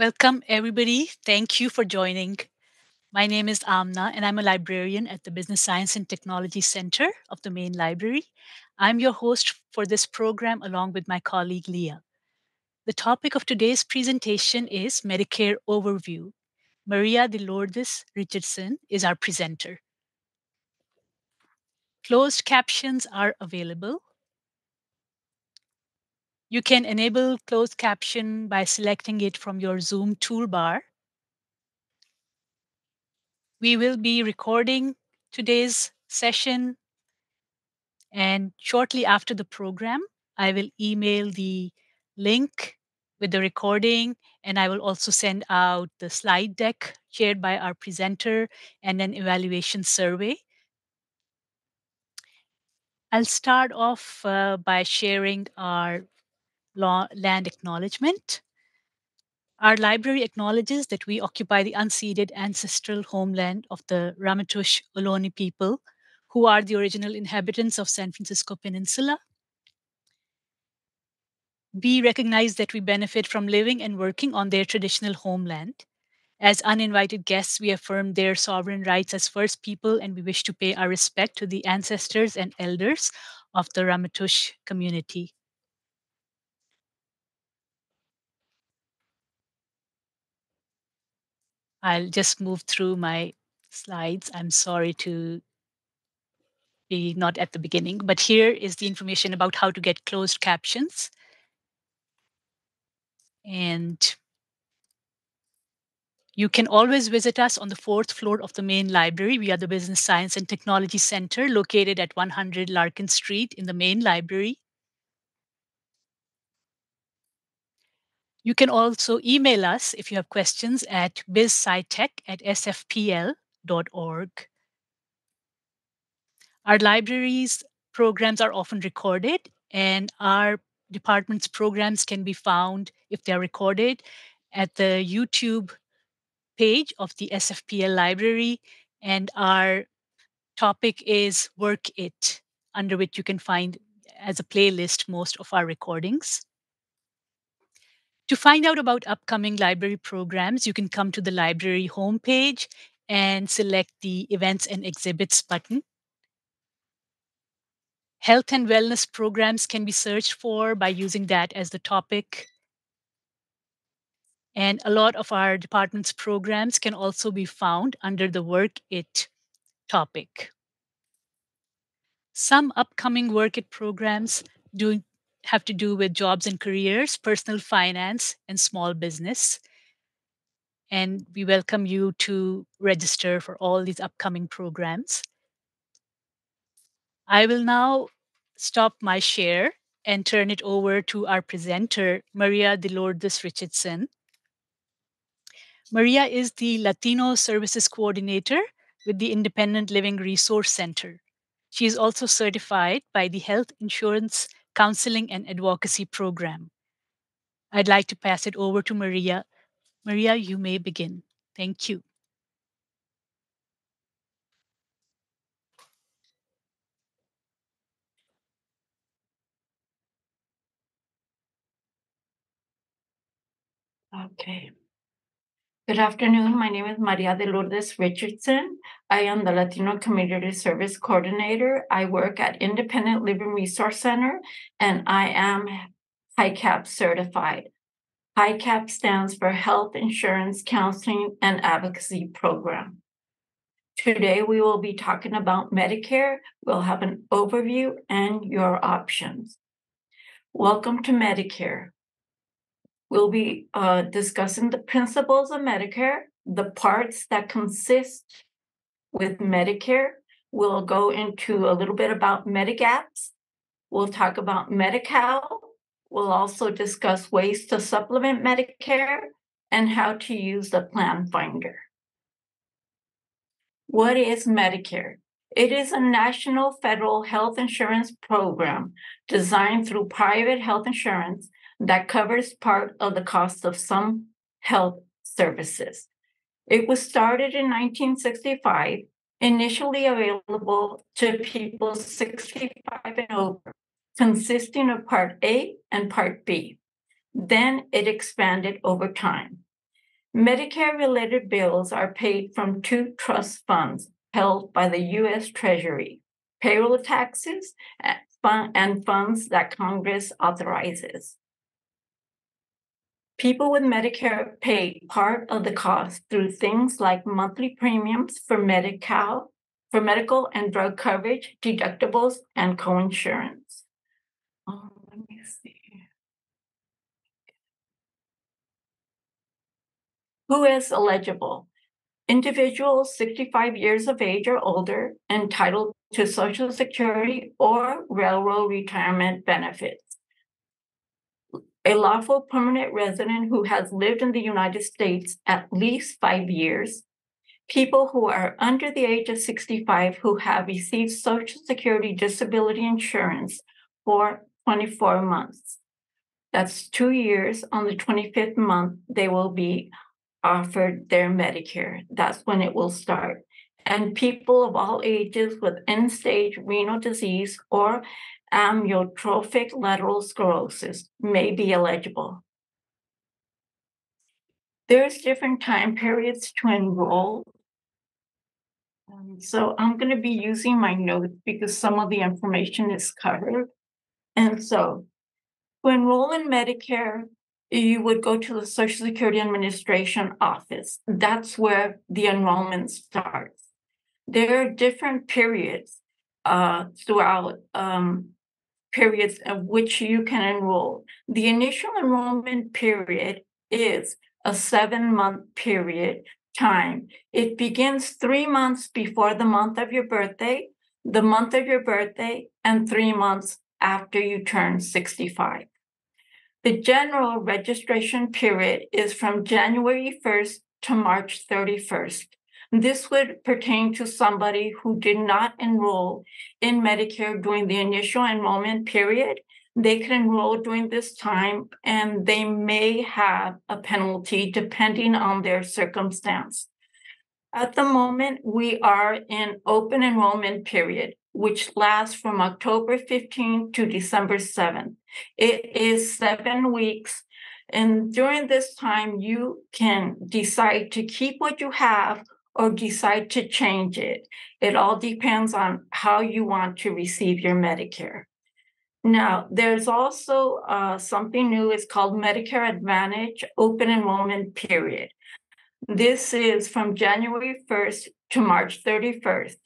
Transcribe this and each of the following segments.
Welcome, everybody. Thank you for joining. My name is Amna, and I'm a librarian at the Business Science and Technology Center of the main library. I'm your host for this program, along with my colleague Leah. The topic of today's presentation is Medicare Overview. Maria de Lourdes Richardson is our presenter. Closed captions are available. You can enable closed caption by selecting it from your Zoom toolbar. We will be recording today's session, and shortly after the program, I will email the link with the recording, and I will also send out the slide deck shared by our presenter and an evaluation survey. I'll start off uh, by sharing our law, land acknowledgement. Our library acknowledges that we occupy the unceded ancestral homeland of the Ramaytush Ohlone people, who are the original inhabitants of San Francisco Peninsula. We recognize that we benefit from living and working on their traditional homeland. As uninvited guests, we affirm their sovereign rights as First People, and we wish to pay our respect to the ancestors and elders of the Ramaytush community. I'll just move through my slides. I'm sorry to be not at the beginning, but here is the information about how to get closed captions. And you can always visit us on the fourth floor of the main library. We are the Business Science and Technology Center located at 100 Larkin Street in the main library. You can also email us if you have questions at bizscitech at sfpl.org. Our library's programs are often recorded, and our department's programs can be found, if they're recorded, at the YouTube page of the SFPL library. And our topic is Work It, under which you can find as a playlist most of our recordings. To find out about upcoming library programs, you can come to the library homepage and select the Events and Exhibits button. Health and wellness programs can be searched for by using that as the topic. And a lot of our department's programs can also be found under the Work It topic. Some upcoming Work It programs do have to do with jobs and careers, personal finance, and small business. And we welcome you to register for all these upcoming programs. I will now stop my share and turn it over to our presenter, Maria de Lourdes Richardson. Maria is the Latino Services Coordinator with the Independent Living Resource Center. She is also certified by the Health Insurance Counseling and Advocacy Program. I'd like to pass it over to Maria. Maria, you may begin. Thank you. Okay. Good afternoon. My name is Maria de Lourdes Richardson. I am the Latino Community Service Coordinator. I work at Independent Living Resource Center and I am HICAP certified. HICAP stands for Health Insurance Counseling and Advocacy Program. Today we will be talking about Medicare. We'll have an overview and your options. Welcome to Medicare. We'll be uh, discussing the principles of Medicare, the parts that consist with Medicare. We'll go into a little bit about Medigaps. We'll talk about Medi-Cal. We'll also discuss ways to supplement Medicare and how to use the plan finder. What is Medicare? It is a national federal health insurance program designed through private health insurance that covers part of the cost of some health services. It was started in 1965, initially available to people 65 and over, consisting of Part A and Part B. Then it expanded over time. Medicare related bills are paid from two trust funds held by the U.S. Treasury payroll taxes eh, and funds that Congress authorizes. People with Medicare pay part of the cost through things like monthly premiums for Medi-Cal, for medical and drug coverage, deductibles, and coinsurance. Um, let me see. Who is eligible? Individuals 65 years of age or older entitled to Social Security or railroad retirement benefits. A lawful permanent resident who has lived in the United States at least five years, people who are under the age of 65 who have received Social Security disability insurance for 24 months. That's two years. On the 25th month, they will be offered their Medicare. That's when it will start and people of all ages with end stage renal disease or amyotrophic lateral sclerosis may be eligible. There's different time periods to enroll. Um, so I'm going to be using my notes because some of the information is covered. And so to enroll in Medicare, you would go to the Social Security Administration office. That's where the enrollment starts there are different periods uh, throughout um, periods of which you can enroll. The initial enrollment period is a seven month period time. It begins three months before the month of your birthday, the month of your birthday, and three months after you turn 65. The general registration period is from January 1st to March 31st. This would pertain to somebody who did not enroll in Medicare during the initial enrollment period. They can enroll during this time and they may have a penalty depending on their circumstance. At the moment, we are in open enrollment period, which lasts from October 15 to December 7th. It is seven weeks. And during this time, you can decide to keep what you have or decide to change it. It all depends on how you want to receive your Medicare. Now, there's also uh, something new, it's called Medicare Advantage Open Enrollment Period. This is from January 1st to March 31st.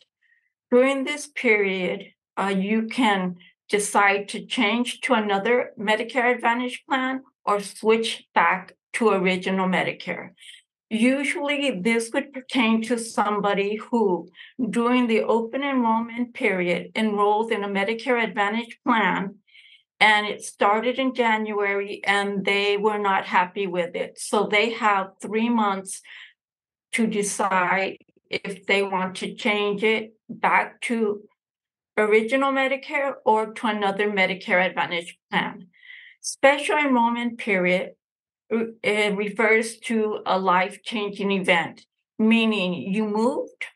During this period, uh, you can decide to change to another Medicare Advantage plan or switch back to original Medicare. Usually, this would pertain to somebody who, during the open enrollment period, enrolled in a Medicare Advantage plan and it started in January and they were not happy with it. So they have three months to decide if they want to change it back to original Medicare or to another Medicare Advantage plan. Special enrollment period it refers to a life changing event, meaning you moved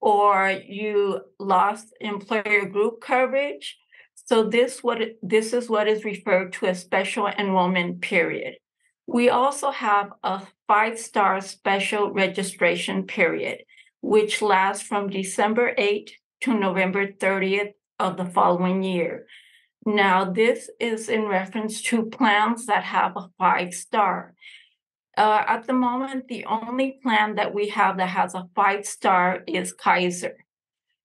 or you lost employer group coverage. So this what this is what is referred to as special enrollment period. We also have a five-star special registration period, which lasts from December 8 to November 30th of the following year. Now, this is in reference to plans that have a five star. Uh, at the moment, the only plan that we have that has a five star is Kaiser.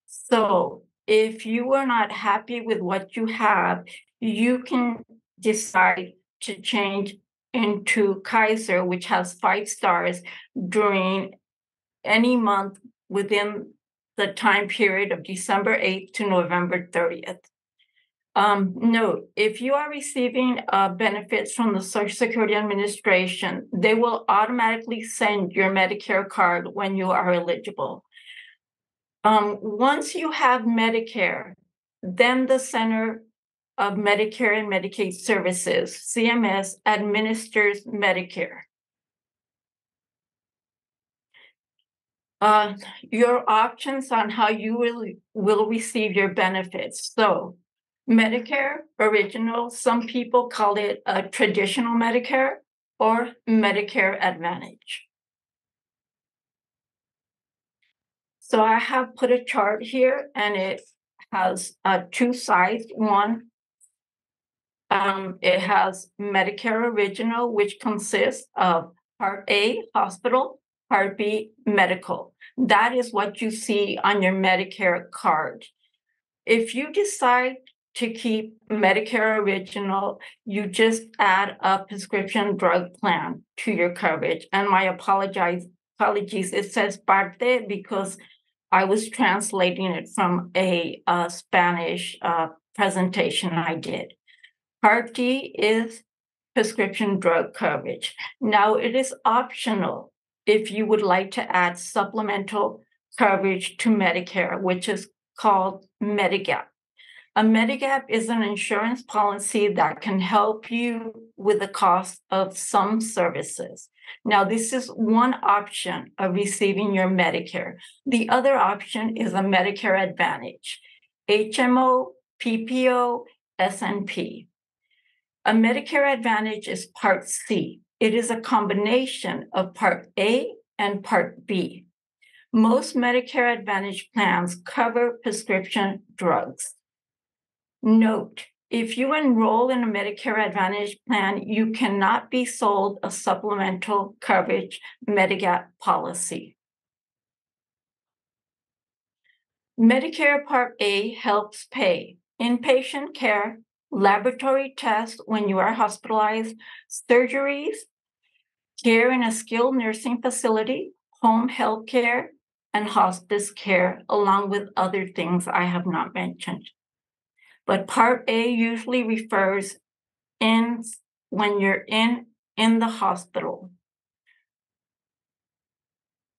So, if you are not happy with what you have, you can decide to change into Kaiser, which has five stars during any month within the time period of December 8th to November 30th. Um, note, if you are receiving uh, benefits from the Social Security Administration, they will automatically send your Medicare card when you are eligible. Um, once you have Medicare, then the Center of Medicare and Medicaid Services, CMS, administers Medicare. Uh, your options on how you will, will receive your benefits. So Medicare Original, some people call it a traditional Medicare or Medicare Advantage. So I have put a chart here and it has uh, two sides. One, um, it has Medicare Original, which consists of Part A, hospital, Part B, medical. That is what you see on your Medicare card. If you decide to keep Medicare Original, you just add a prescription drug plan to your coverage. And my apologize, apologies, it says parte because I was translating it from a, Spanish uh, presentation I did. Part D is prescription drug coverage. Now, it is optional if you would like to add supplemental coverage to Medicare, which is called Medigap. A Medigap is an insurance policy that can help you with the cost of some services. Now, this is one option of receiving your Medicare. The other option is a Medicare Advantage, HMO, PPO, SNP. A Medicare Advantage is Part C. It is a combination of Part A and Part B. Most Medicare Advantage plans cover prescription drugs. Note, if you enroll in a Medicare Advantage plan, you cannot be sold a supplemental coverage Medigap policy. Medicare Part A helps pay inpatient care, laboratory tests when you are hospitalized, surgeries, care in a skilled nursing facility, home health care, and hospice care, along with other things I have not mentioned. But Part A usually refers in when you're in in the hospital.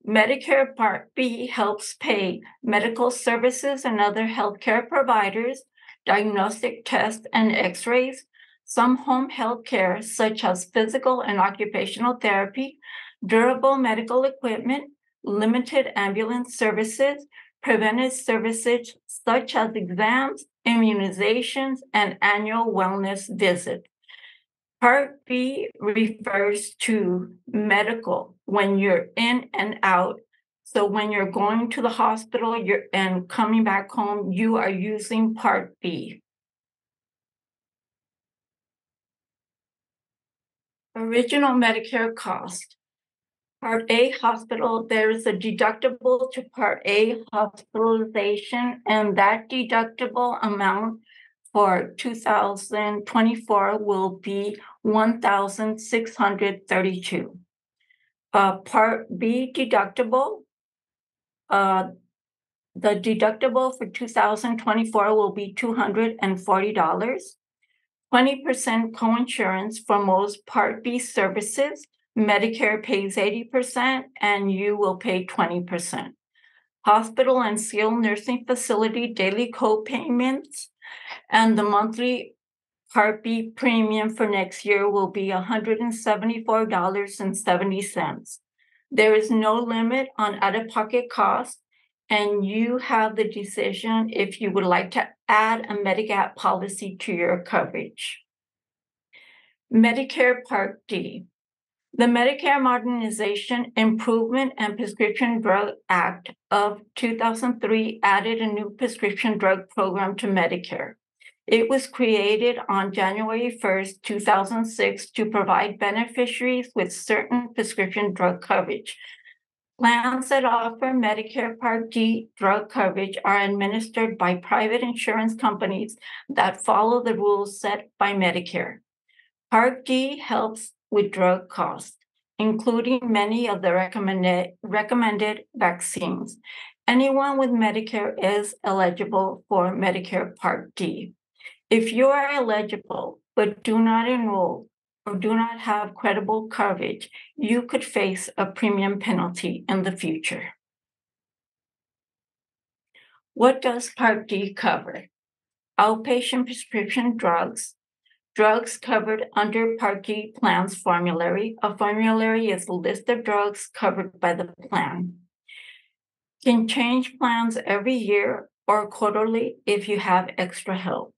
Medicare Part B helps pay medical services and other healthcare providers, diagnostic tests and x-rays, some home health care such as physical and occupational therapy, durable medical equipment, limited ambulance services, preventive services such as exams, immunizations, and annual wellness visit. Part B refers to medical when you're in and out. So when you're going to the hospital you're, and coming back home, you are using Part B. Original Medicare cost. Part A hospital, there is a deductible to Part A hospitalization, and that deductible amount for 2024 will be 1,632. Uh, Part B deductible, uh, the deductible for 2024 will be $240. 20% coinsurance for most Part B services Medicare pays 80% and you will pay 20%. Hospital and skilled nursing facility daily co-payments and the monthly Part B premium for next year will be $174.70. There is no limit on out-of-pocket costs, and you have the decision if you would like to add a Medigap policy to your coverage. Medicare Part D. The Medicare Modernization Improvement and Prescription Drug Act of 2003 added a new prescription drug program to Medicare. It was created on January 1st, 2006 to provide beneficiaries with certain prescription drug coverage. Plans that offer Medicare Part D drug coverage are administered by private insurance companies that follow the rules set by Medicare. Part D helps with drug costs, including many of the recommended, recommended vaccines. Anyone with Medicare is eligible for Medicare Part D. If you are eligible but do not enroll or do not have credible coverage, you could face a premium penalty in the future. What does Part D cover? Outpatient prescription drugs, Drugs covered under Part D plan's formulary. A formulary is a list of drugs covered by the plan. Can change plans every year or quarterly if you have extra help.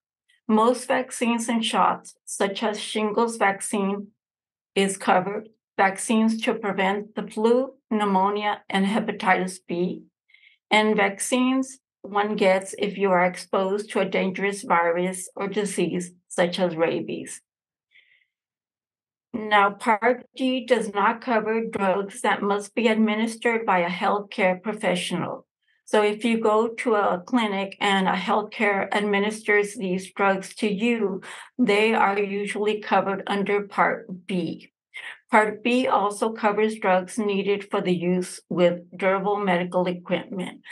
Most vaccines and shots, such as shingles vaccine, is covered. Vaccines to prevent the flu, pneumonia, and hepatitis B. and vaccines one gets if you are exposed to a dangerous virus or disease such as rabies. Now, Part D does not cover drugs that must be administered by a healthcare professional. So, if you go to a clinic and a healthcare administers these drugs to you, they are usually covered under Part B. Part B also covers drugs needed for the use with durable medical equipment.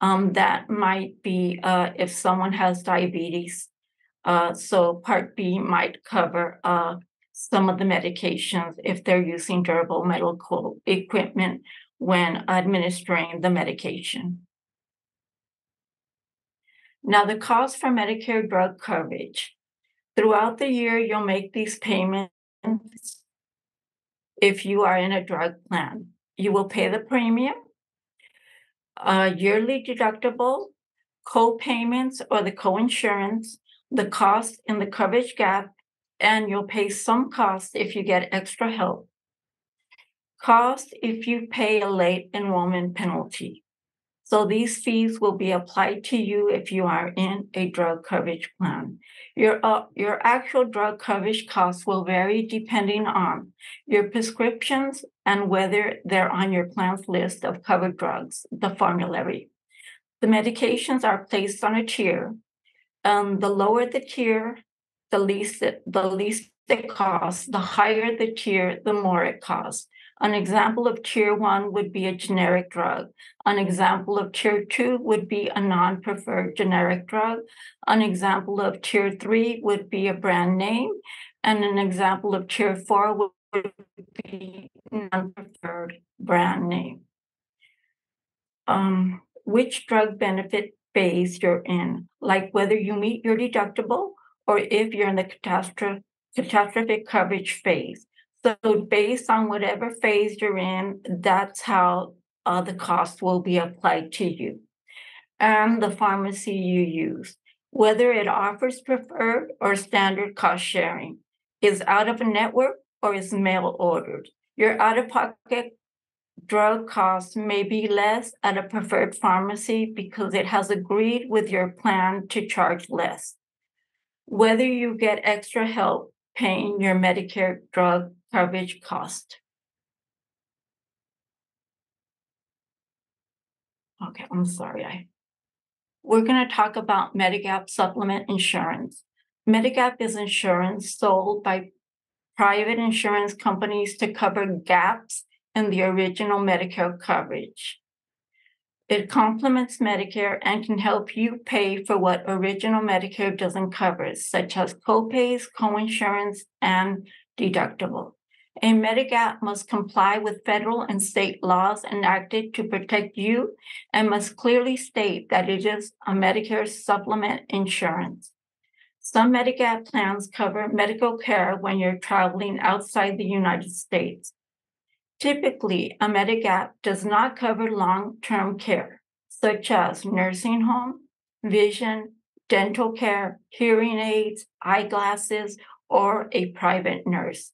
Um, that might be uh, if someone has diabetes. Uh, so Part B might cover uh, some of the medications if they're using durable medical equipment when administering the medication. Now, the cost for Medicare drug coverage. Throughout the year, you'll make these payments if you are in a drug plan. You will pay the premium, a yearly deductible, co-payments or the co-insurance, the cost in the coverage gap, and you'll pay some cost if you get extra help. Cost if you pay a late enrollment penalty. So these fees will be applied to you if you are in a drug coverage plan. Your, uh, your actual drug coverage costs will vary depending on your prescriptions and whether they're on your plan's list of covered drugs, the formulary. The medications are placed on a tier. Um, the lower the tier, the least the least it costs, the higher the tier, the more it costs. An example of tier one would be a generic drug. An example of tier two would be a non preferred generic drug. An example of tier three would be a brand name. And an example of tier four would be non preferred brand name. Um, which drug benefit phase you're in, like whether you meet your deductible or if you're in the catastrophic coverage phase. So based on whatever phase you're in, that's how uh, the cost will be applied to you. And the pharmacy you use, whether it offers preferred or standard cost sharing, is out of a network or is mail ordered. Your out of pocket drug costs may be less at a preferred pharmacy because it has agreed with your plan to charge less. Whether you get extra help paying your Medicare drug coverage cost. Okay, I'm sorry. I we're going to talk about Medigap supplement insurance. Medigap is insurance sold by private insurance companies to cover gaps in the original Medicare coverage. It complements Medicare and can help you pay for what original Medicare doesn't cover, such as copays, coinsurance, and deductible. A Medigap must comply with federal and state laws enacted to protect you and must clearly state that it is a Medicare supplement insurance. Some Medigap plans cover medical care when you're traveling outside the United States. Typically, a Medigap does not cover long term care, such as nursing home, vision, dental care, hearing aids, eyeglasses, or a private nurse.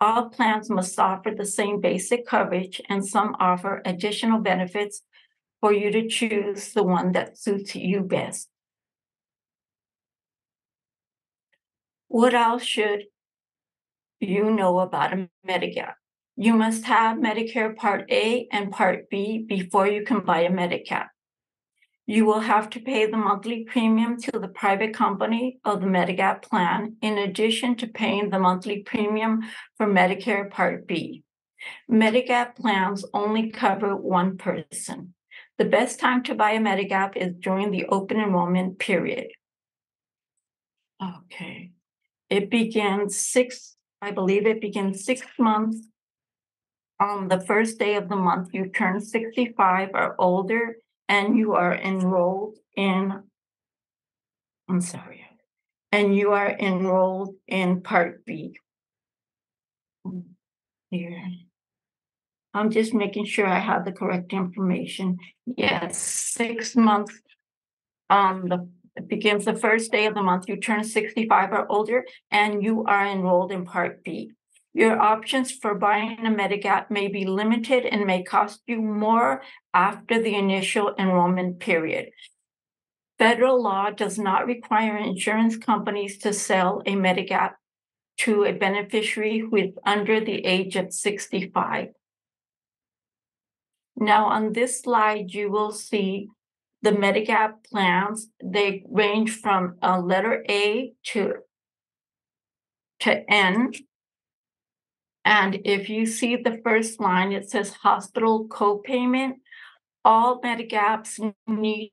All plans must offer the same basic coverage, and some offer additional benefits for you to choose the one that suits you best. What else should you know about a Medigap? You must have Medicare Part A and Part B before you can buy a Medigap. You will have to pay the monthly premium to the private company of the Medigap plan, in addition to paying the monthly premium for Medicare Part B. Medigap plans only cover one person. The best time to buy a Medigap is during the open enrollment period. Okay. It begins six, I believe it begins six months on the first day of the month you turn 65 or older and you are enrolled in, I'm sorry, and you are enrolled in Part B. Here. I'm just making sure I have the correct information. Yes, six months. Um, the it begins the first day of the month you turn 65 or older, and you are enrolled in Part B. Your options for buying a Medigap may be limited and may cost you more after the initial enrollment period. Federal law does not require insurance companies to sell a Medigap to a beneficiary who is under the age of 65. Now, on this slide, you will see the Medigap plans. They range from a letter A to, to N. And if you see the first line, it says hospital copayment. All Medigaps need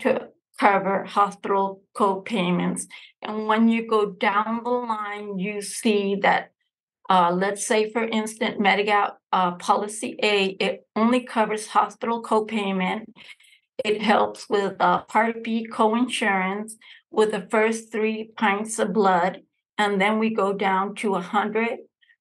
to cover hospital co-payments. And when you go down the line, you see that, uh, let's say, for instance, Medigap uh, policy A, it only covers hospital co-payment. It helps with uh, Part B co-insurance with the first three pints of blood. And then we go down to 100%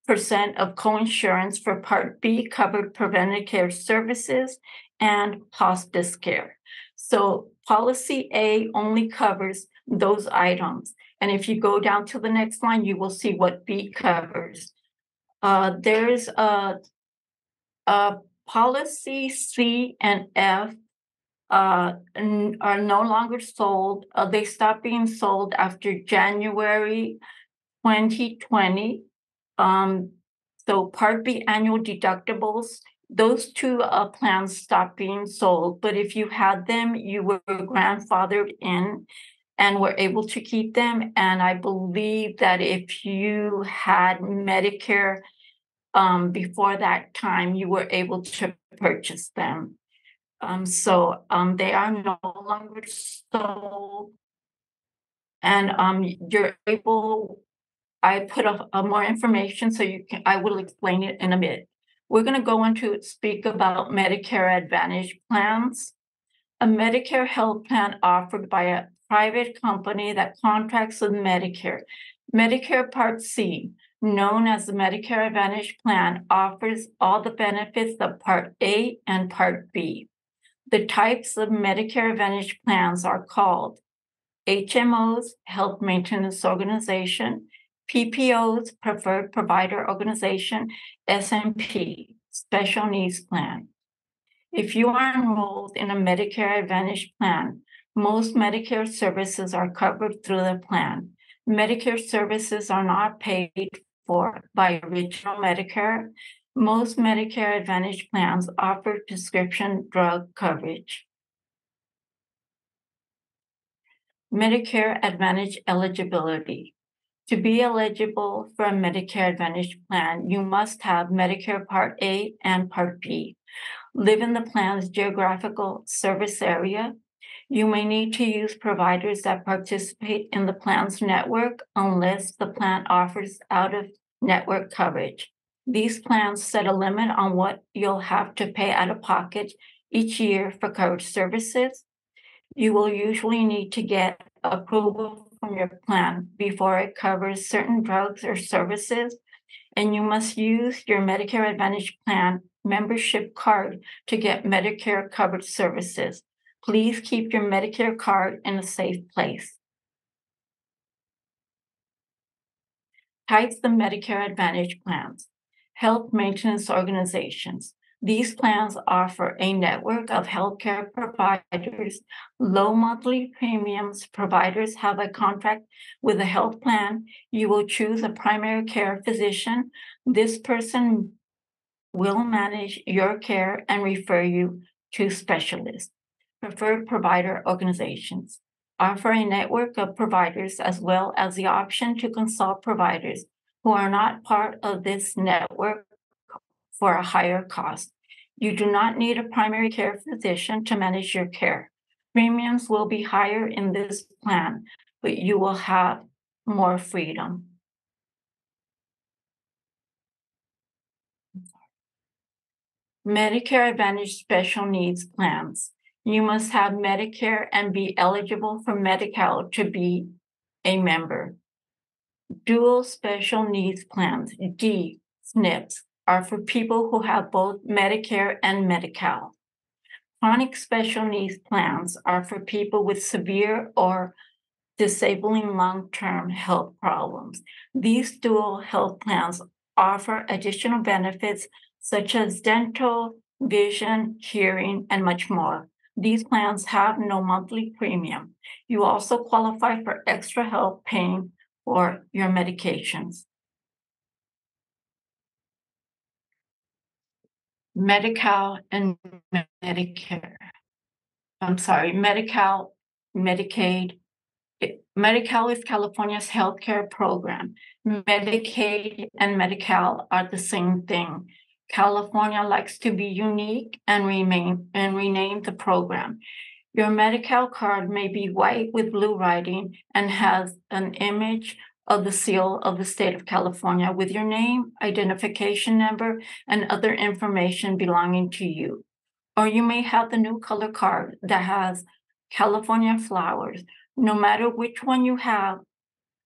of co-insurance for Part B covered preventive care services and hospice care. So policy A only covers those items. And if you go down to the next line, you will see what B covers. Uh, there's a, a policy C and F uh, are no longer sold. Uh, they stopped being sold after January 2020. Um, so Part B annual deductibles those two uh, plans stopped being sold, but if you had them, you were grandfathered in and were able to keep them. And I believe that if you had Medicare um, before that time, you were able to purchase them. Um, so um, they are no longer sold. And um, you're able, I put a, a uh, more information so you can, I will explain it in a bit. We're going to go into speak about Medicare Advantage plans. A Medicare health plan offered by a private company that contracts with Medicare. Medicare Part C, known as the Medicare Advantage plan, offers all the benefits of Part A and Part B. The types of Medicare Advantage plans are called HMOs, Health Maintenance Organization, PPO's Preferred Provider Organization, SNP, Special Needs Plan. If you are enrolled in a Medicare Advantage plan, most Medicare services are covered through the plan. Medicare services are not paid for by original Medicare. Most Medicare Advantage plans offer prescription drug coverage. Medicare Advantage eligibility. To be eligible for a Medicare Advantage plan, you must have Medicare Part A and Part B. Live in the plan's geographical service area. You may need to use providers that participate in the plan's network unless the plan offers out of network coverage. These plans set a limit on what you'll have to pay out of pocket each year for coverage services. You will usually need to get approval from your plan before it covers certain drugs or services. And you must use your Medicare Advantage plan membership card to get Medicare covered services. Please keep your Medicare card in a safe place. Types of Medicare Advantage plans. Health maintenance organizations. These plans offer a network of healthcare providers, low monthly premiums. Providers have a contract with a health plan. You will choose a primary care physician. This person will manage your care and refer you to specialists. Preferred provider organizations offer a network of providers as well as the option to consult providers who are not part of this network for a higher cost. You do not need a primary care physician to manage your care. Premiums will be higher in this plan, but you will have more freedom. Medicare Advantage Special Needs Plans. You must have Medicare and be eligible for Medi-Cal to be a member. Dual Special Needs Plans, D, SNPs, are for people who have both Medicare and Medi-Cal. Chronic special needs plans are for people with severe or disabling long term health problems. These dual health plans offer additional benefits such as dental, vision, hearing, and much more. These plans have no monthly premium. You also qualify for extra help paying for your medications. Medi-Cal and Medicare. I'm sorry, Medi-Cal, Medicaid. Medi-Cal is California's healthcare program. Medicaid and Medi-Cal are the same thing. California likes to be unique and remain and rename the program. Your Medi-Cal card may be white with blue writing and has an image of the seal of the state of California with your name, identification number, and other information belonging to you. Or you may have the new color card that has California flowers. No matter which one you have,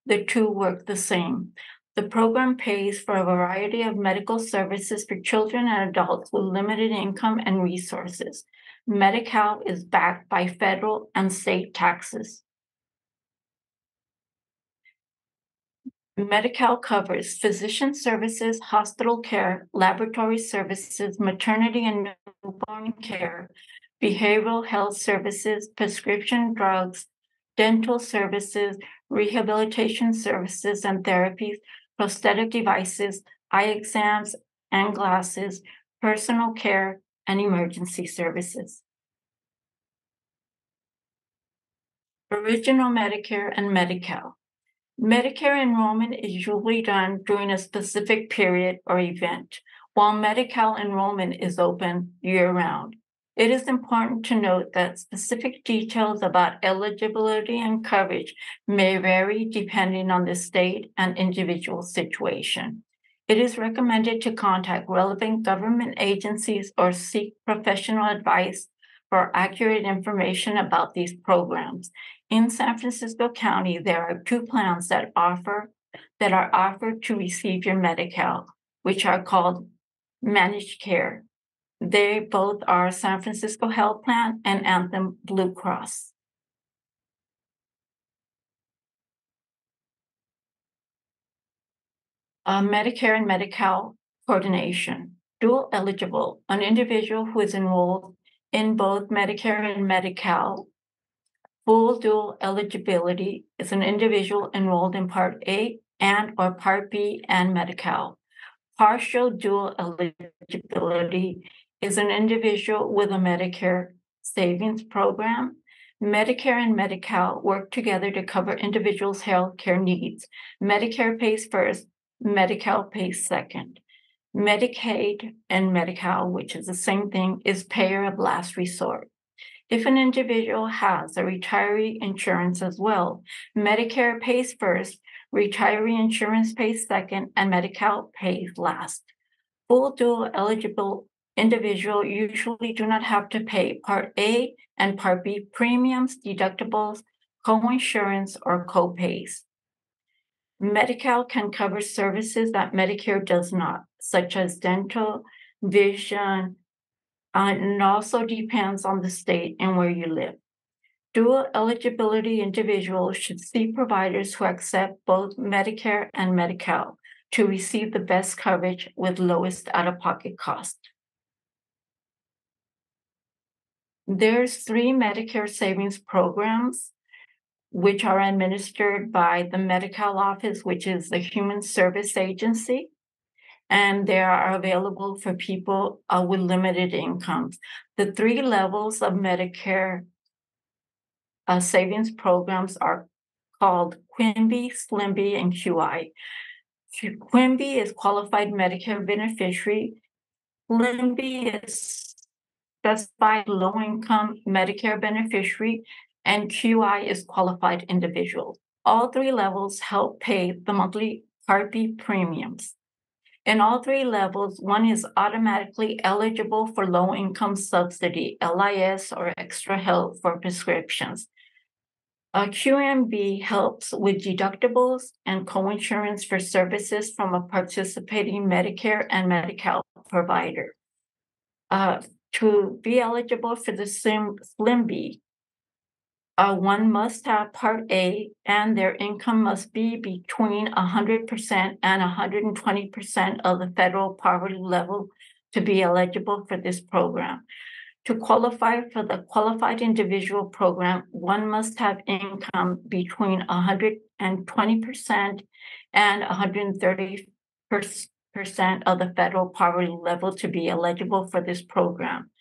the two work the same. The program pays for a variety of medical services for children and adults with limited income and resources. Medi-Cal is backed by federal and state taxes. Medi-Cal covers physician services, hospital care, laboratory services, maternity and newborn care, behavioral health services, prescription drugs, dental services, rehabilitation services and therapies, prosthetic devices, eye exams and glasses, personal care, and emergency services. Original Medicare and Medi-Cal. Medicare enrollment is usually done during a specific period or event, while Medi-Cal enrollment is open year-round. It is important to note that specific details about eligibility and coverage may vary depending on the state and individual situation. It is recommended to contact relevant government agencies or seek professional advice for accurate information about these programs. In San Francisco County, there are two plans that offer that are offered to receive your Medi-Cal, which are called managed care they both are San Francisco Health Plan and Anthem Blue Cross. Uh, Medicare and Medi-Cal coordination. Dual eligible, an individual who is enrolled in both Medicare and Medi-Cal. Full dual eligibility is an individual enrolled in Part A and or Part B and Medi-Cal. Partial dual eligibility is an individual with a Medicare savings program. Medicare and Medi-Cal work together to cover individuals' health care needs. Medicare pays first, Medi-Cal pays second. Medicaid and Medi-Cal, which is the same thing, is payer of last resort. If an individual has a retiree insurance as well, Medicare pays first, retiree insurance pays second, and Medi-Cal pays last. Full dual eligible individual usually do not have to pay Part A and Part B premiums, deductibles, co-insurance, or co-pays. Medi-Cal can cover services that Medicare does not, such as dental, vision, uh, and also depends on the state and where you live. Dual eligibility individuals should see providers who accept both Medicare and Medi-Cal to receive the best coverage with lowest out-of-pocket cost. There's three Medicare savings programs which are administered by the Medi-Cal office, which is the Human Service Agency. And they are available for people uh, with limited incomes. The three levels of Medicare uh, savings programs are called Quimby, SLIMBY, and QI. Quimby is qualified Medicare beneficiary. SLIMBY is specified low-income Medicare beneficiary, and QI is qualified individual. All three levels help pay the monthly Part B premiums. In all three levels, one is automatically eligible for low income subsidy, LIS, or extra help for prescriptions. A QMB helps with deductibles and coinsurance for services from a participating Medicare and Medi-Cal provider. Uh, to be eligible for the SIM SLIMBY, uh, one must have Part A, and their income must be between hundred percent and hundred and twenty percent of the federal poverty level to be eligible for this program. To qualify for the qualified individual program, one must have income between hundred and twenty percent and hundred and thirty percent of the federal poverty level to be eligible for this program.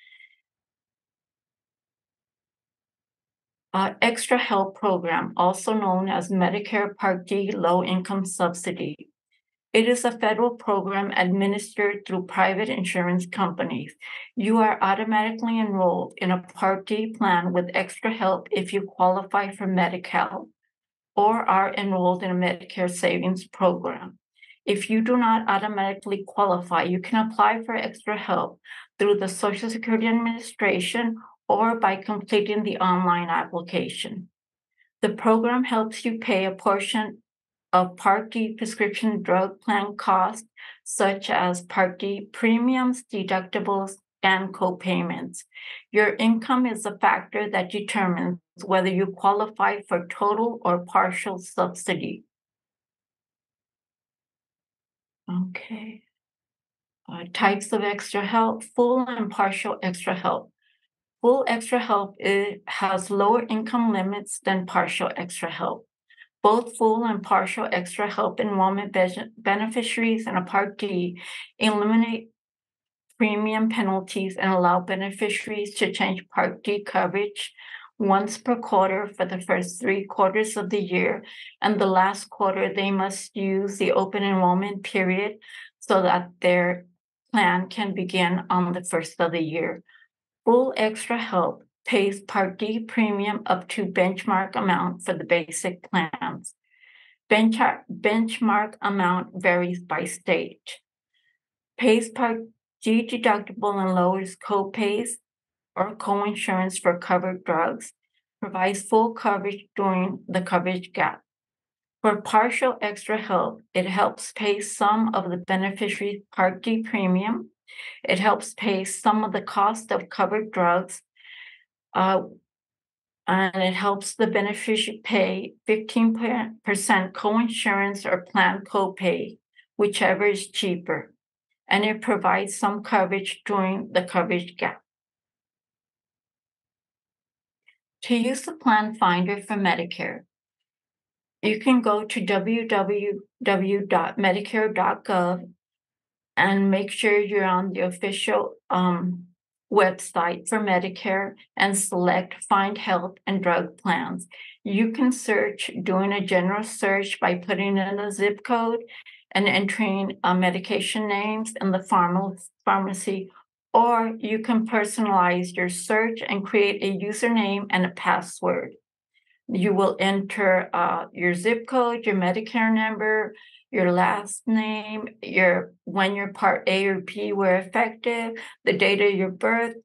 Uh, Extra Help Program, also known as Medicare Part D Low Income Subsidy. It is a federal program administered through private insurance companies. You are automatically enrolled in a Part D plan with extra help if you qualify for Medi-Cal or are enrolled in a Medicare savings program. If you do not automatically qualify, you can apply for extra help through the Social Security Administration or by completing the online application. The program helps you pay a portion of Part D prescription drug plan costs, such as Part D premiums, deductibles, and co-payments. Your income is a factor that determines whether you qualify for total or partial subsidy. Okay. Uh, types of extra help, full and partial extra help. Full extra help has lower income limits than partial extra help. Both full and partial extra help enrollment beneficiaries in a Part D eliminate premium penalties and allow beneficiaries to change Part D coverage once per quarter for the first three quarters of the year. And the last quarter, they must use the open enrollment period so that their plan can begin on the first of the year. Full extra help pays Part D premium up to benchmark amount for the basic plans. Benchmark, benchmark amount varies by state. Pays Part D deductible and lowers co-pays or co-insurance for covered drugs. Provides full coverage during the coverage gap. For partial extra help, it helps pay some of the beneficiary's Part D premium it helps pay some of the cost of covered drugs. Uh, and it helps the beneficiary pay 15% coinsurance or plan copay, whichever is cheaper. And it provides some coverage during the coverage gap. To use the plan finder for Medicare, you can go to www.medicare.gov and make sure you're on the official um, website for Medicare and select Find Health and Drug Plans. You can search, doing a general search by putting in a zip code and entering uh, medication names in the pharma- pharmacy, or you can personalize your search and create a username and a password. You will enter uh, your zip code, your Medicare number, your last name, your when your part A or B were effective, the date of your birth.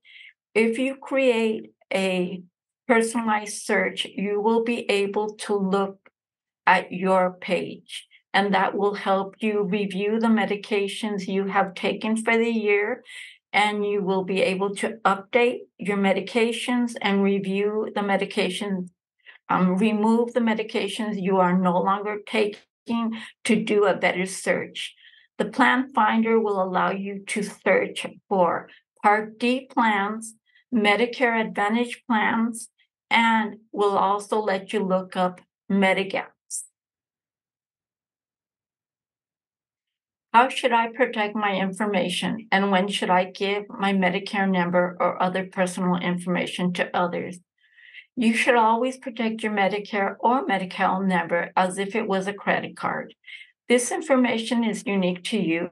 If you create a personalized search, you will be able to look at your page and that will help you review the medications you have taken for the year and you will be able to update your medications and review the medications um, remove the medications you are no longer taking to do a better search. The plan finder will allow you to search for Part D plans, Medicare Advantage plans, and will also let you look up Medigaps. How should I protect my information and when should I give my Medicare number or other personal information to others? You should always protect your Medicare or Medi-Cal number as if it was a credit card. This information is unique to you.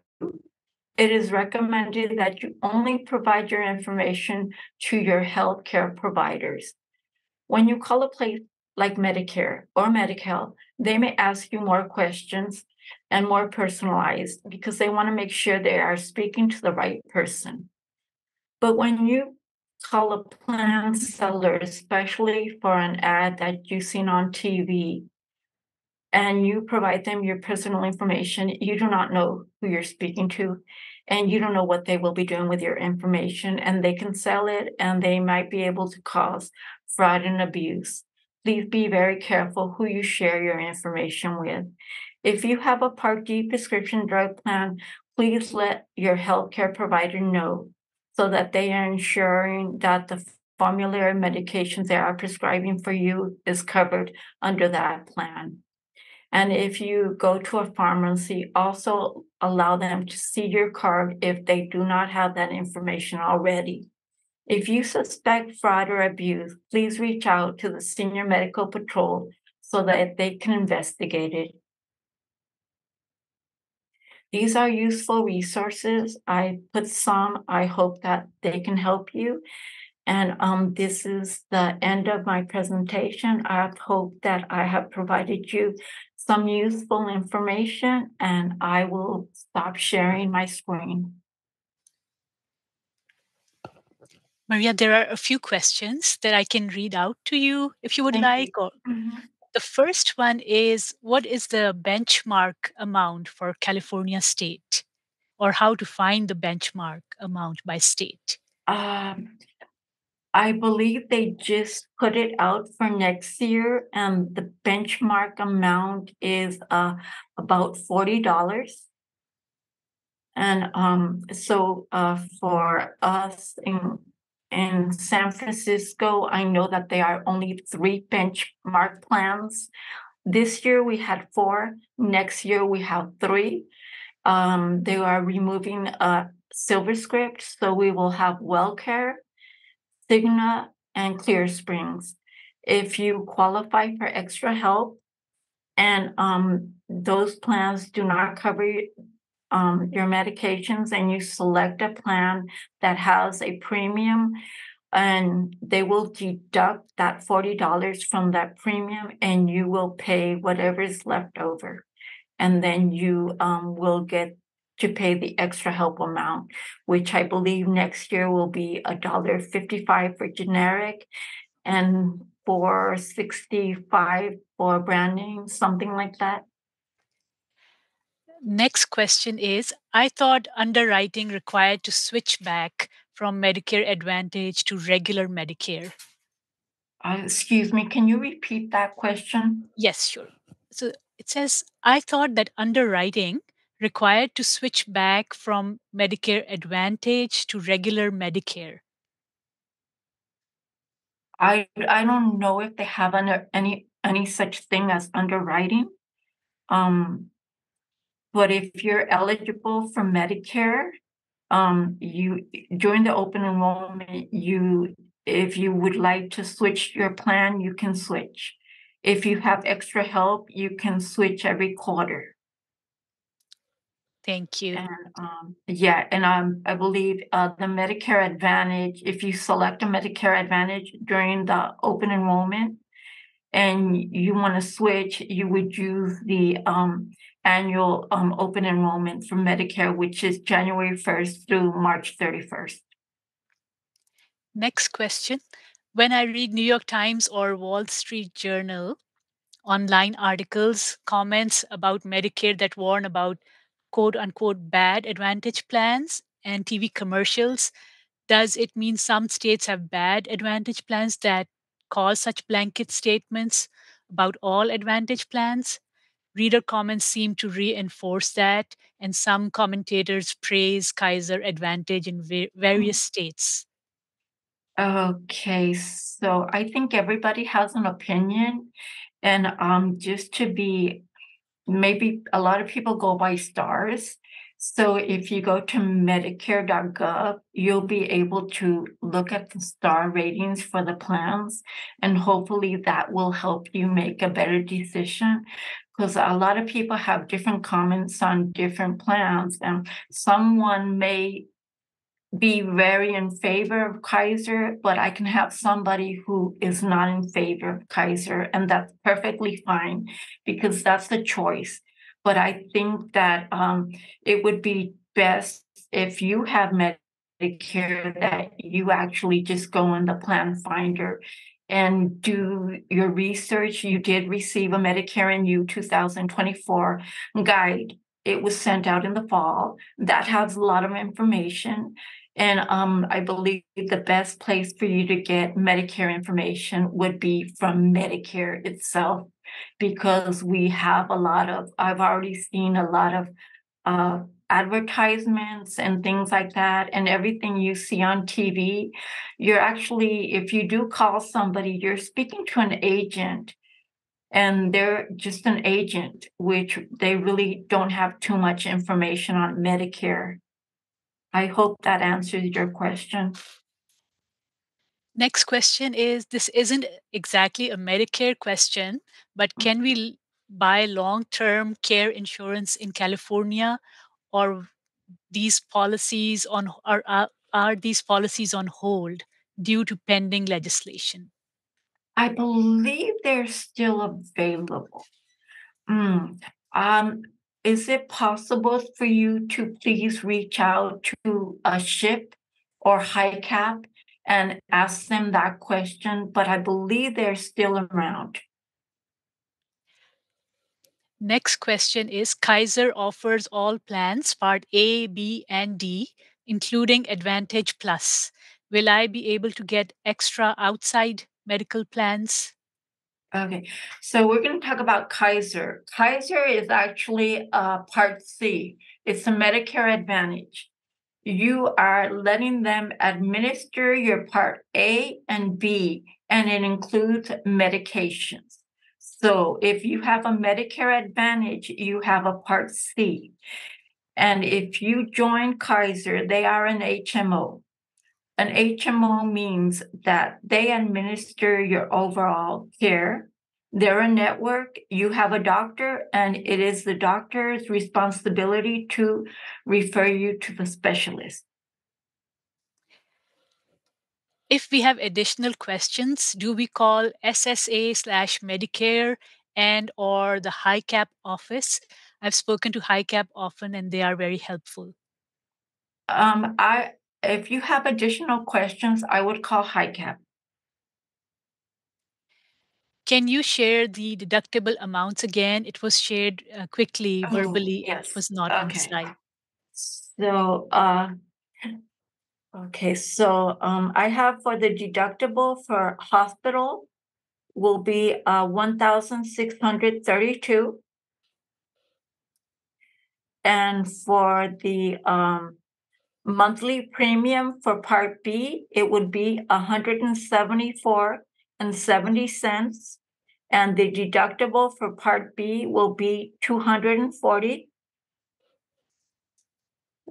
It is recommended that you only provide your information to your healthcare providers. When you call a place like Medicare or Medi-Cal, they may ask you more questions and more personalized because they want to make sure they are speaking to the right person. But when you call a plan seller, especially for an ad that you've seen on TV, and you provide them your personal information, you do not know who you're speaking to, and you don't know what they will be doing with your information, and they can sell it, and they might be able to cause fraud and abuse. please be very careful who you share your information with. If you have a Part D prescription drug plan, please let your healthcare provider know so that they are ensuring that the formulary medications they are prescribing for you is covered under that plan. And if you go to a pharmacy, also allow them to see your card if they do not have that information already. If you suspect fraud or abuse, please reach out to the Senior Medicare Patrol so that they can investigate it. These are useful resources. I put some, I hope that they can help you. And um, this is the end of my presentation. I hope that I have provided you some useful information and I will stop sharing my screen. Maria, there are a few questions that I can read out to you if you would Thank like. you. Or Mhm. The first one is what is the benchmark amount for California state? Or how to find the benchmark amount by state? Um, I believe they just put it out for next year and the benchmark amount is uh about forty dollars. And um, so uh for us in in San Francisco, I know that there are only three benchmark plans. This year we had four, next year we have three. Um, they are removing uh SilverScript, so we will have WellCare, Cigna, and Clear Springs. If you qualify for extra help and um those plans do not cover um your medications and you select a plan that has a premium and they will deduct that forty dollars from that premium and you will pay whatever is left over. And then you um will get to pay the extra help amount, which I believe next year will be a dollar fifty-five for generic and for sixty-five for brand name, something like that. Next question is I thought underwriting required to switch back from Medicare Advantage to regular Medicare. Uh, excuse me, can you repeat that question? Yes, sure. So it says I thought that underwriting required to switch back from Medicare Advantage to regular Medicare. I I don't know if they have under any any such thing as underwriting. Um, but if you're eligible for Medicare, um, you during the open enrollment, you if you would like to switch your plan, you can switch. If you have extra help, you can switch every quarter. Thank you. And um, yeah, and um, I believe uh, the Medicare Advantage, if you select a Medicare Advantage during the open enrollment and you want to switch, you would use the um, annual um, open enrollment for Medicare, which is January 1st through March 31st. Next question. When I read New York Times or Wall Street Journal online articles, comments about Medicare that warn about quote unquote bad advantage plans and TV commercials, does it mean some states have bad advantage plans that cause such blanket statements about all advantage plans? Reader comments seem to reinforce that, and some commentators praise Kaiser Advantage in va- various states. Okay, so I think everybody has an opinion. And um, just to be, maybe a lot of people go by stars. So if you go to medicare.gov, you'll be able to look at the star ratings for the plans. And hopefully that will help you make a better decision. Because a lot of people have different comments on different plans, and someone may be very in favor of Kaiser, but I can have somebody who is not in favor of Kaiser, and that's perfectly fine because that's the choice. But I think that um, it would be best if you have Medicare that you actually just go in the plan finder and do your research. You did receive a Medicare and You 2024 guide. It was sent out in the fall. That has a lot of information And um, I believe the best place for you to get Medicare information would be from Medicare itself, because we have a lot of, I've already seen a lot of uh, advertisements and things like that, and everything you see on TV. You're actually, if you do call somebody, you're speaking to an agent and they're just an agent, which they really don't have too much information on Medicare. I hope that answers your question. Next question is this isn't exactly a Medicare question, but mm. can we buy long term care insurance in California or these policies on are, are, are these policies on hold due to pending legislation? I believe they're still available. Mm, um, is it possible for you to please reach out to a SHIP or HICAP and ask them that question? But I believe they're still around. Next question is Kaiser offers all plans, part A, B, and D, including Advantage Plus. Will I be able to get extra outside medical plans? Okay, so we're going to talk about Kaiser. Kaiser is actually uh, Part C. It's a Medicare Advantage. You are letting them administer your Part A and B, and it includes medications. So if you have a Medicare Advantage, you have a Part C. And if you join Kaiser, they are an HMO. An HMO means that they administer your overall care. They're a network, you have a doctor, and it is the doctor's responsibility to refer you to the specialist. If we have additional questions, do we call SSA slash Medicare and or the HICAP office? I've spoken to HICAP often and they are very helpful. Um, I, if you have additional questions, I would call HICAP. Can you share the deductible amounts again? It was shared uh, quickly, Oh, verbally. yes. It was not on the Okay. slide. So, uh, okay, so, um, I have for the deductible for hospital will be, uh, one thousand six hundred thirty-two. And for the, um, monthly premium for Part B, it would be hundred and seventy-four and seventy cents. And the deductible for Part B will be two hundred and forty.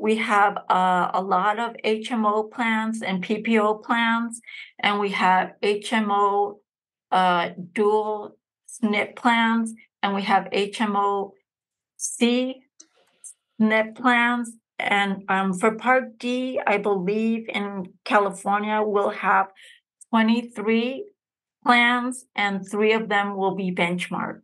We have uh, a lot of HMO plans and PPO plans, and we have HMO uh, dual SNP plans, and we have HMO C SNP plans. And um, for Part D, I believe in California, we'll have 23 plans, and three of them will be benchmark.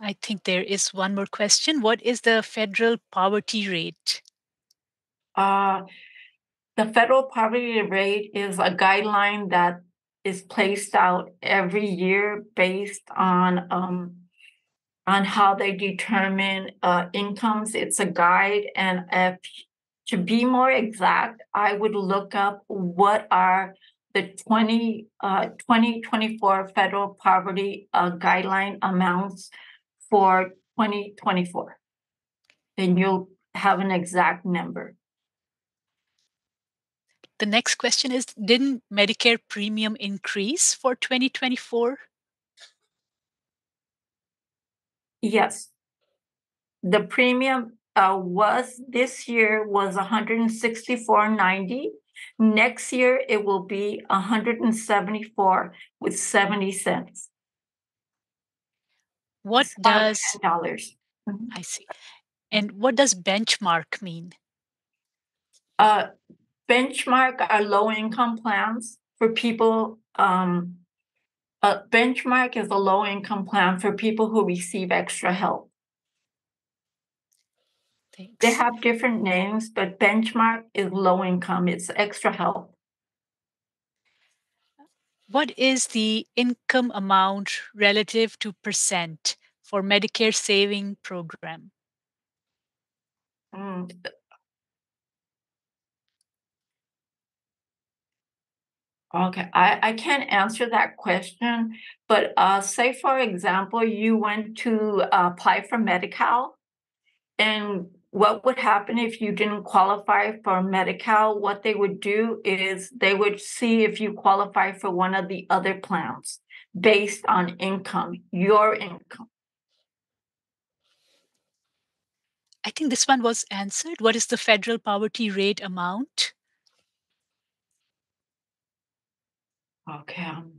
I think there is one more question. What is the federal poverty rate? Uh, the federal poverty rate is a guideline that is placed out every year based on um, on how they determine uh, incomes. It's a guide, and if to be more exact, I would look up what are the 20, uh, 2024 federal poverty uh, guideline amounts for 2024. Then you'll have an exact number. The next question is Didn't Medicare premium increase for 2024? Yes. The premium uh, was this year was 164.90. Next year it will be 174 with 70 cents. What does dollars? I see? And what does benchmark mean? Uh, benchmark are low income plans for people. Um, a benchmark is a low income plan for people who receive extra help. They have different names, but benchmark is low income. It's extra help. What is the income amount relative to percent for Medicare saving program? Mm, Okay, I, I can't answer that question, but uh, say for example, you went to uh, apply for Medi-Cal, and what would happen if you didn't qualify for Medi-Cal? What they would do is they would see if you qualify for one of the other plans based on income, your income. I think this one was answered. What is the federal poverty rate amount? Okay, um,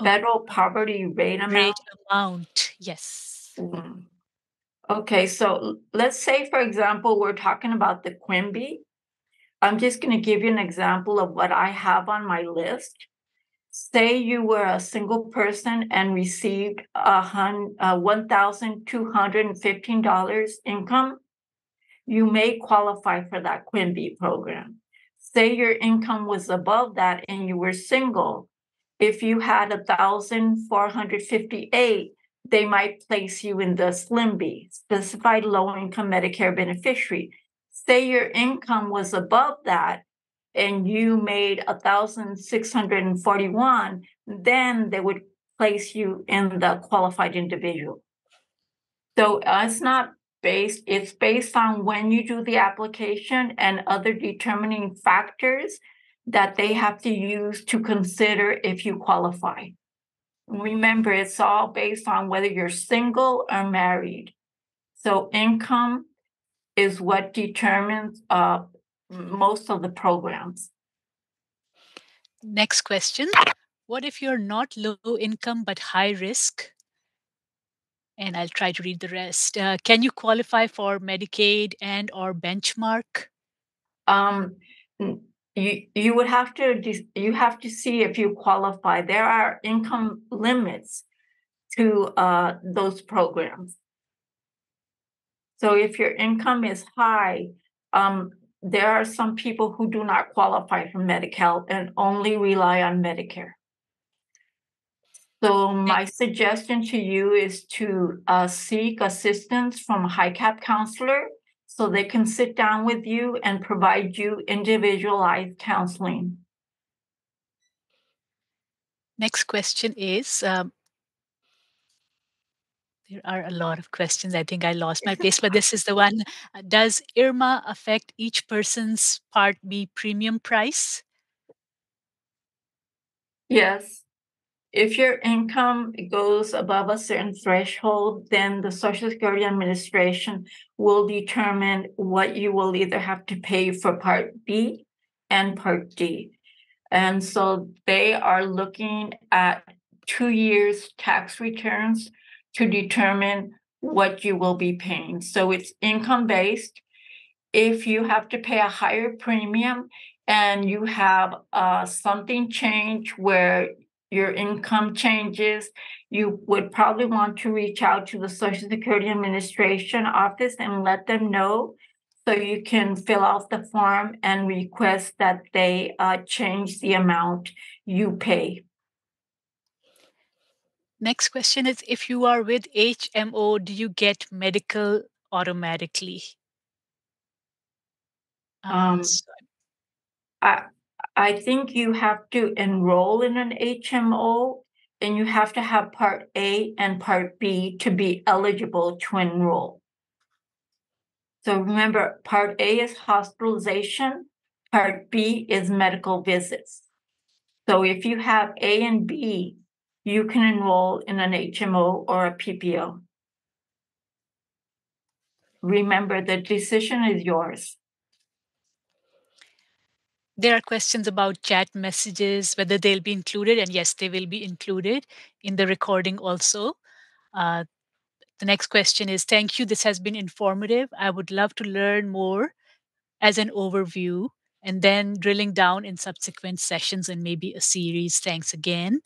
Oh, federal poverty rate amount. rate amount. Yes. Mm. Okay, so let's say, for example, we're talking about the Quimby. I'm just going to give you an example of what I have on my list. Say you were a single person and received a hun- $1,215 income, you may qualify for that Quimby program. Say your income was above that and you were single. If you had 1,458, they might place you in the SLIMB, specified low income Medicare beneficiary. Say your income was above that and you made a thousand six hundred and forty-one, then they would place you in the qualified individual. So uh, it's not based, it's based on when you do the application and other determining factors that they have to use to consider if you qualify. Remember, it's all based on whether you're single or married. So income is what determines uh, most of the programs. Next question. What if you're not low income but high risk? And I'll try to read the rest. Uh, can you qualify for Medicaid and or benchmark? Um, you, you would have to, you have to see if you qualify. There are income limits to uh, those programs. So if your income is high, um, there are some people who do not qualify for Medi-Cal and only rely on Medicare. So my suggestion to you is to uh, seek assistance from a HICAP counselor so they can sit down with you and provide you individualized counseling. Next question is um, there are a lot of questions. I think I lost my place, but this is the one. Does IRMAA affect each person's Part B premium price? Yes. If your income goes above a certain threshold, then the Social Security Administration will determine what you will either have to pay for Part B and Part D. And so they are looking at two years' tax returns to determine what you will be paying. So it's income based. If you have to pay a higher premium and you have uh, something change where your income changes, you would probably want to reach out to the Social Security Administration office and let them know. So you can fill out the form and request that they uh, change the amount you pay. Next question is if you are with HMO, do you get medical automatically? Uh, Um, I, I think you have to enroll in an HMO and you have to have Part A and Part B to be eligible to enroll. So remember, Part A is hospitalization, Part B is medical visits. So if you have A and B, you can enroll in an HMO or a PPO. Remember, the decision is yours. There are questions about chat messages, whether they'll be included, and yes, they will be included in the recording also. Uh, the next question is Thank you. This has been informative. I would love to learn more as an overview and then drilling down in subsequent sessions and maybe a series. Thanks again.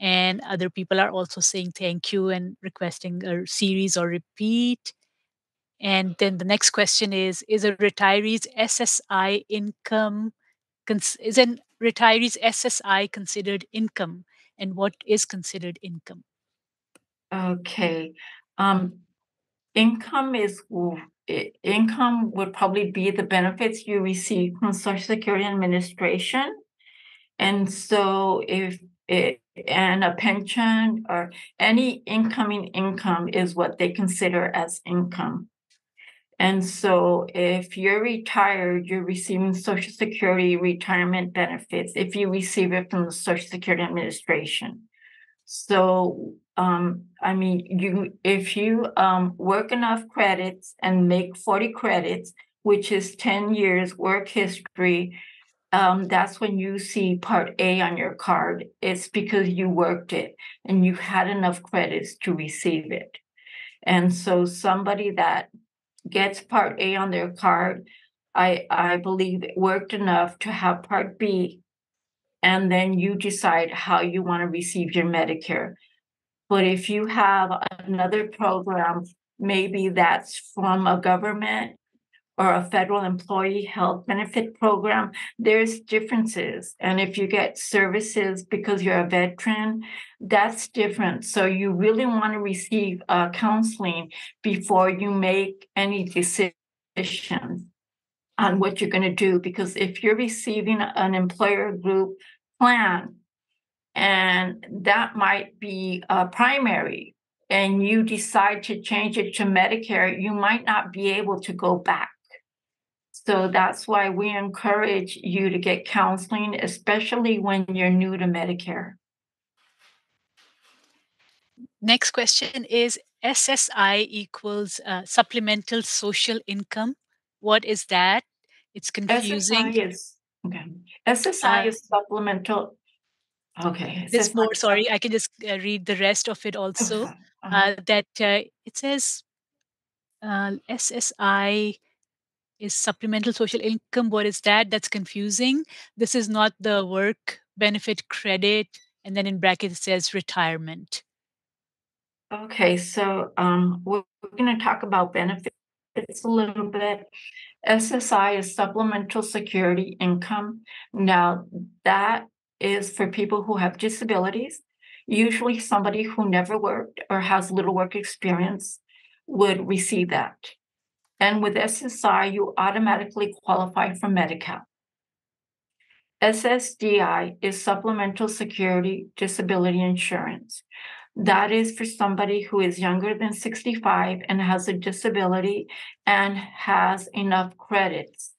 And other people are also saying thank you and requesting a series or repeat. And then the next question is Is a retiree's SSI income, is an retiree's SSI considered income? And what is considered income? Okay, um, income is income would probably be the benefits you receive from Social Security Administration. And so if it, and a pension or any incoming income is what they consider as income. And so if you're retired, you're receiving Social Security retirement benefits if you receive it from the Social Security Administration. So, um, I mean, you, if you, um, work enough credits and make forty credits, which is ten years work history, um, that's when you see part A on your card. It's because you worked it and you had enough credits to receive it. And so somebody that gets part A on their card, I, I believe it worked enough to have part B. And then you decide how you want to receive your Medicare. But if you have another program, maybe that's from a government or a federal employee health benefit program, there's differences. And if you get services because you're a veteran, that's different. So you really want to receive uh, counseling before you make any decisions on what you're going to do. Because if you're receiving an employer group plan, and that might be uh, primary, and you decide to change it to Medicare, you might not be able to go back. So that's why we encourage you to get counseling, especially when you're new to Medicare. Next question is SSI equals uh, supplemental social income. What is that? It's confusing. SSI is, okay, SSI Uh, is supplemental. Okay. This more, sorry, I can just uh, read the rest of it also. okay, uh-huh. Uh, that uh, it says uh, SSI is supplemental social income. What is that? That's confusing. This is not the work benefit credit. And then in brackets it says retirement. Okay, so um, we're, we're going to talk about benefits a little bit. SSI is supplemental security income. Now, that is for people who have disabilities. Usually, somebody who never worked or has little work experience would receive that. And with SSI, you automatically qualify for Medi-Cal. SSDI is supplemental security disability insurance. That is for somebody who is younger than 65 and has a disability and has enough credits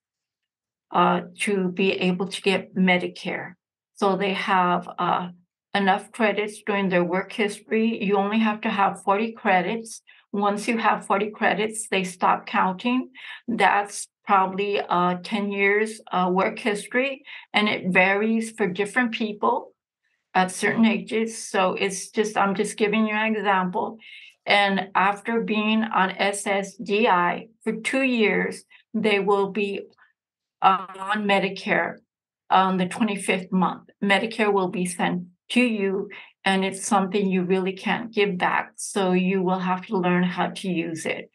uh, to be able to get Medicare. So they have uh, enough credits during their work history. You only have to have 40 credits. Once you have 40 credits, they stop counting. That's probably uh, 10 years uh, work history, and it varies for different people at certain ages. So it's just, I'm just giving you an example. And after being on SSDI for two years, they will be on Medicare on the 25th month. Medicare will be sent to you, and it's something you really can't give back. So you will have to learn how to use it.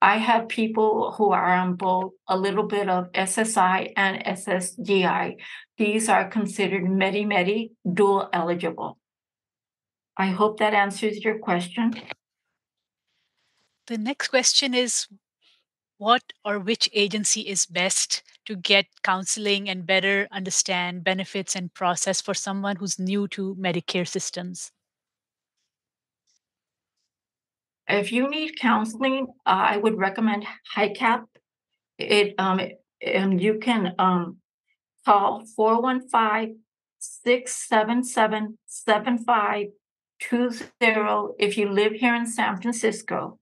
I have people who are on both a little bit of SSI and SSDI. These are considered Medi-Medi dual eligible. I hope that answers your question. The next question is what or which agency is best to get counseling and better understand benefits and process for someone who's new to Medicare systems? If you need counseling, uh, I would recommend HICAP. It, um, it- and you can, um, call 415-677-7520 if you live here in San Francisco.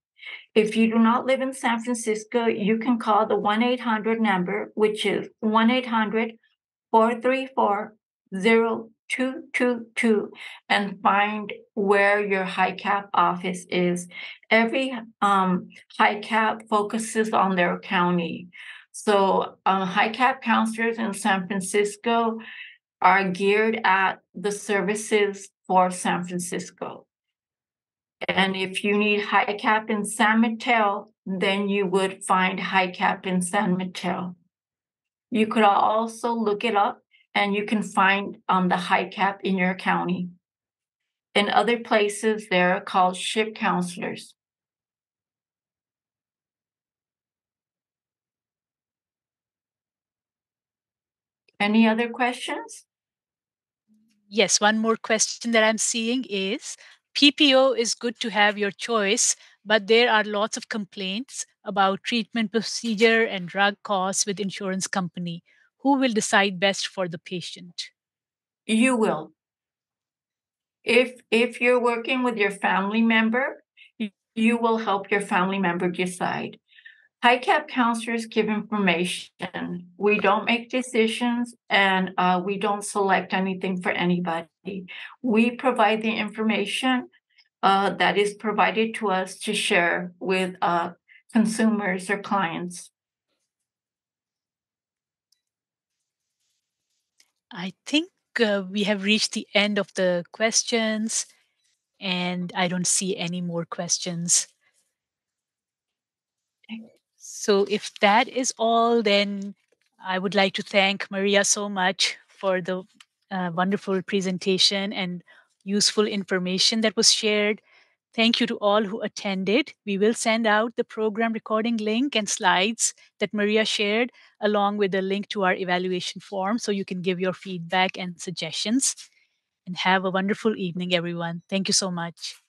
If you do not live in San Francisco, you can call the one eight hundred number, which is 1 800 434 0222 and find where your HICAP office is. Every um HICAP focuses on their county. So um HICAP counselors in San Francisco are geared at the services for San Francisco. And if you need HICAP in San Mateo, then you would find HICAP in San Mateo. You could also look it up and you can find um, the HICAP in your county. In other places, they're called SHIP counselors. Any other questions? Yes, one more question that I'm seeing is PPO is good to have your choice, but there are lots of complaints about treatment procedure and drug costs with insurance company. Who will decide best for the patient? You will. If if you're working with your family member, you, will help your family member decide. HICAP counselors give information. We don't make decisions and uh, we don't select anything for anybody. We provide the information uh, that is provided to us to share with uh, consumers or clients. I think uh, we have reached the end of the questions, and I don't see any more questions. So, if that is all, then I would like to thank Maria so much for the uh, wonderful presentation and useful information that was shared. Thank you to all who attended. We will send out the program recording link and slides that Maria shared, along with a link to our evaluation form so you can give your feedback and suggestions. And have a wonderful evening, everyone. Thank you so much.